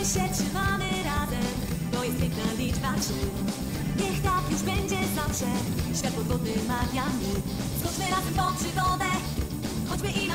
My się trzymamy razem, bo jest piękna liczba trzy. Niech tak już będzie zawsze, świat pod wodnym magiami. Skoczmy razem w tą przygodę, choćby i.